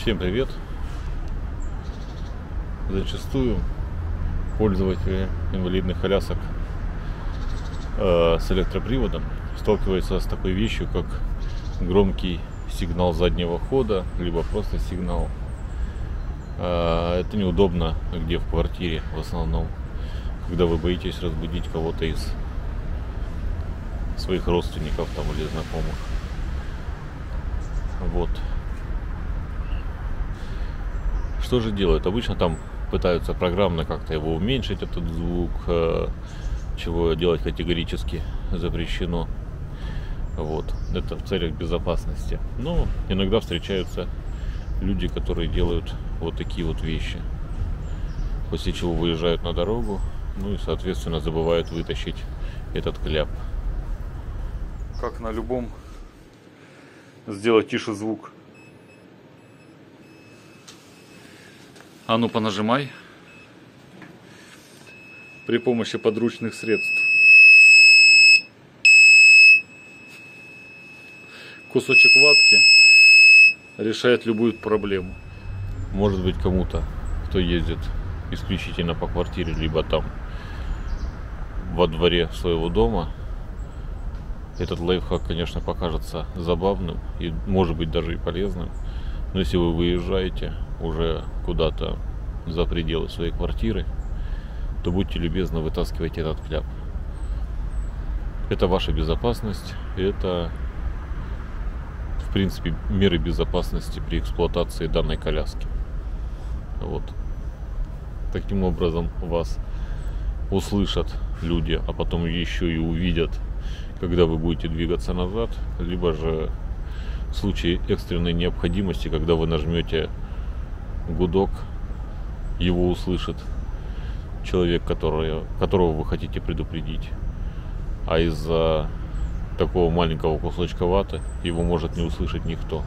Всем привет! Зачастую пользователи инвалидных колясок э, с электроприводом сталкиваются с такой вещью, как громкий сигнал заднего хода, либо просто сигнал. Э, это неудобно где в квартире в основном, когда вы боитесь разбудить кого-то из своих родственников там или знакомых. Вот. Что же делают? Обычно там пытаются программно как-то его уменьшить, этот звук, э, чего делать категорически запрещено. Вот. Это в целях безопасности. Но иногда встречаются люди, которые делают вот такие вот вещи. После чего выезжают на дорогу, ну и, соответственно, забывают вытащить этот кляп. Как на любом сделать тише звук. А ну понажимай. При помощи подручных средств. Кусочек ватки решает любую проблему. Может быть кому-то, кто ездит исключительно по квартире, либо там во дворе своего дома, этот лайфхак, конечно, покажется забавным и может быть даже и полезным. Но если вы выезжаете уже куда-то за пределы своей квартиры, то будьте любезны, вытаскивайте этот кляп. Это ваша безопасность, это, в принципе, меры безопасности при эксплуатации данной коляски. Вот. Таким образом вас услышат люди, а потом еще и увидят, когда вы будете двигаться назад, либо же в случае экстренной необходимости, когда вы нажмете гудок, его услышит человек, который, которого вы хотите предупредить. А из-за такого маленького кусочка ваты его может не услышать никто.